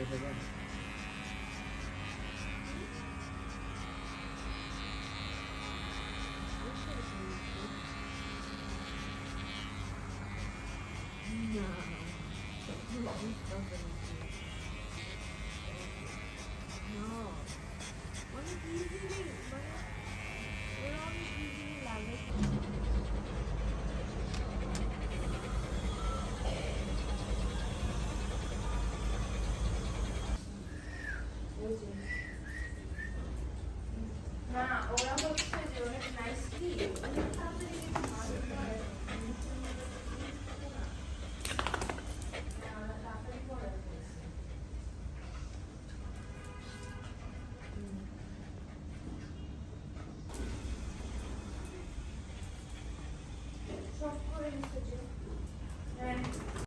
No. Don't do it. Nào,